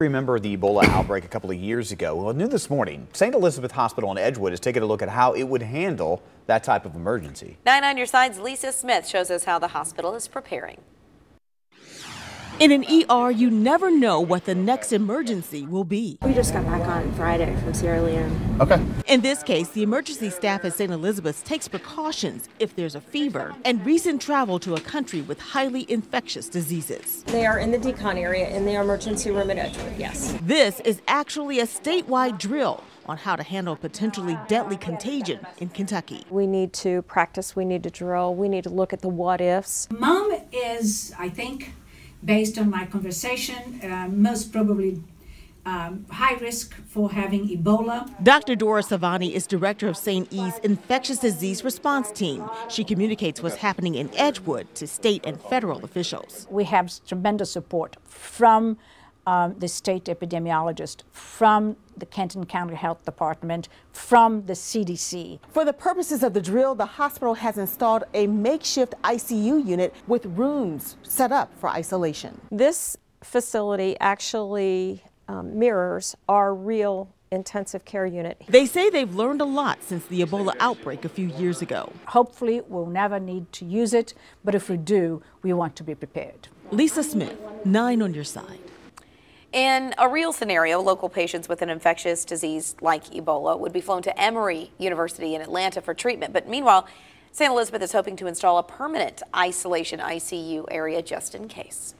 Remember the Ebola outbreak a couple of years ago? Well, new this morning, St. Elizabeth Hospital in Edgewood is taking a look at how it would handle that type of emergency. 9 on your side's Lisa Smith shows us how the hospital is preparing. In an ER, you never know what the next emergency will be. We just got back on Friday from Sierra Leone. Okay. In this case, the emergency staff at St. Elizabeth's takes precautions if there's a fever and recent travel to a country with highly infectious diseases. They are in the decon area in the emergency room at Edgewood, yes. This is actually a statewide drill on how to handle potentially deadly contagion in Kentucky. We need to practice, we need to drill, we need to look at the what ifs. Mom is, I think, based on my conversation, uh, most probably um, high risk for having Ebola. Dr. Dora Savani is director of St. E's Infectious Disease Response Team. She communicates what's happening in Edgewood to state and federal officials. We have tremendous support from um, the state epidemiologist, from the Kenton County Health Department, from the CDC. For the purposes of the drill, the hospital has installed a makeshift ICU unit with rooms set up for isolation. This facility actually um, mirrors our real intensive care unit. They say they've learned a lot since the Ebola outbreak a few years ago. Hopefully, we'll never need to use it, but if we do, we want to be prepared. Lisa Smith, 9 on your side. In a real scenario, local patients with an infectious disease like Ebola would be flown to Emory University in Atlanta for treatment. But meanwhile, St. Elizabeth is hoping to install a permanent isolation ICU area just in case.